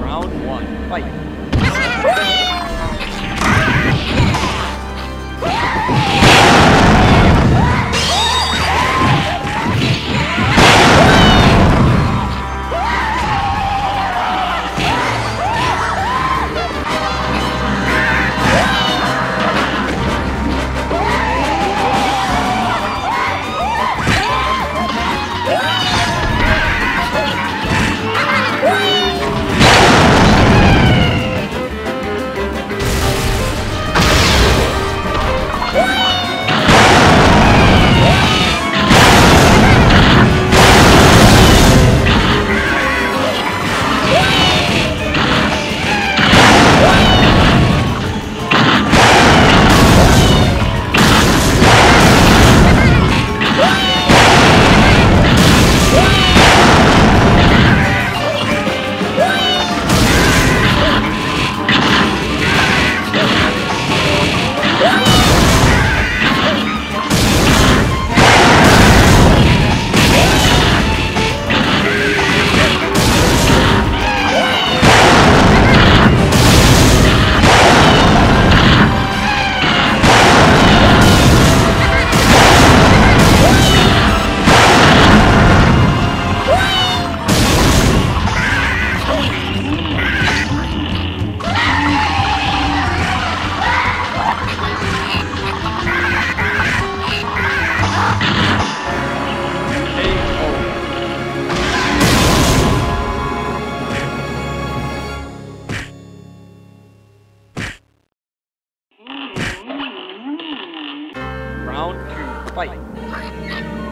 Round one, fight. down to fight.